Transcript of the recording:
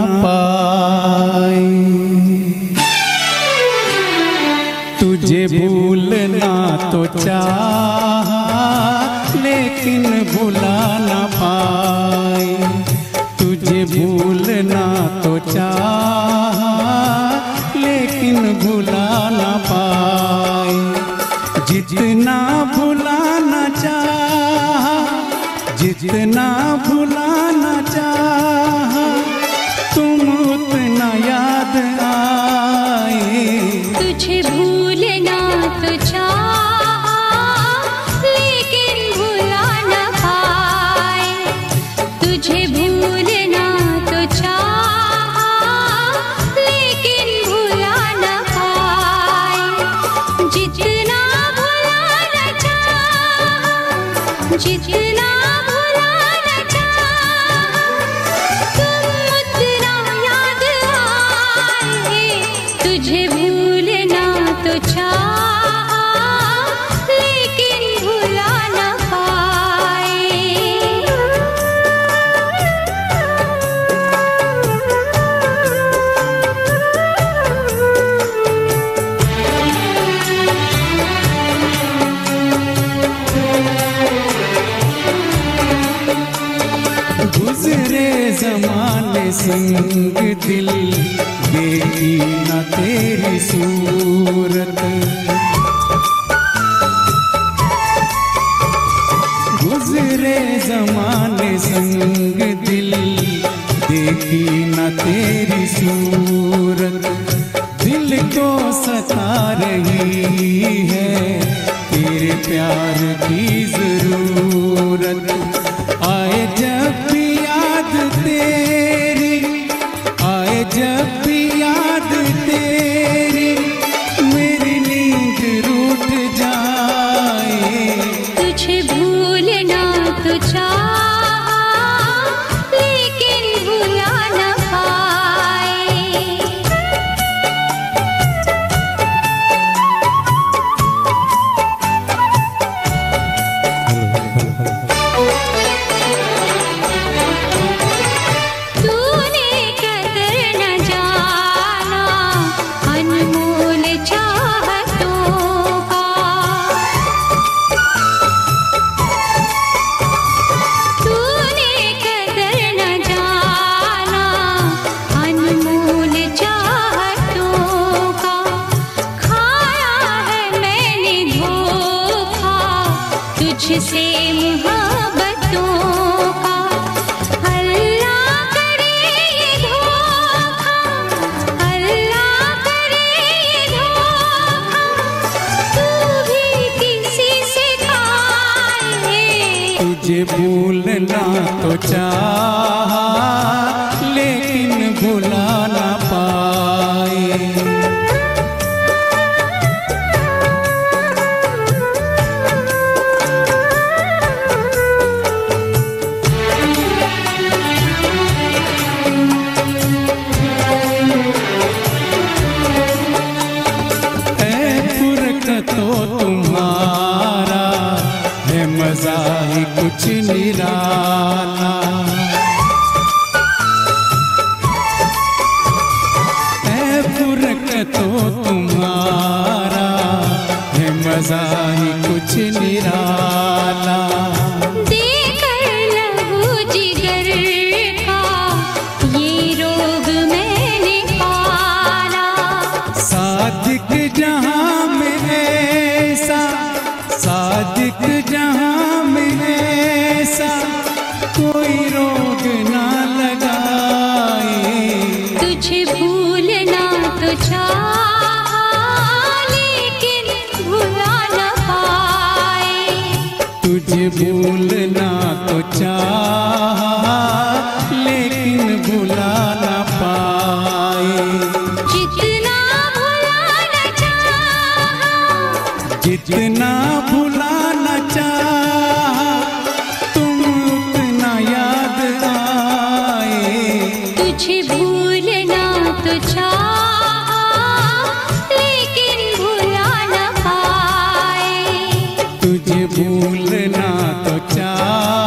पाए। तुझे भूलना तो चाह लेकिन भुला ना पाए। तुझे भूलना तो चाह लेकिन भुला ना पाए। जितना भुलाना चाह जितना भुलाना चाह तुम उतना याद आए। तुझे भूलना तो चाहा, लेकिन भुला न पाए। तुझे भूलना तो लेकिन भुला न पाए। जितना भुलाना चाहा, जितना संग दिल देखी न तेरी सूरत। गुजरे जमाने संग दिल, देखी न तेरी सूरत। दिल को सता रही है, तेरे प्यार की ज़रूरत। दिया तुझसे मोहब्बतों का। अल्लाह करे ये धोखा। अल्लाह करे ये धोखा। तू भी किसी से खाए तुझे भूलना तो निराला तुझे भूलना तो चाह लेकिन भुला ना पाए। जितना भुलाना चाहा। जितना भुलाना चाह तुम उतना याद आए। तुझे भूलना तो चाहा। भूलना तो चाह।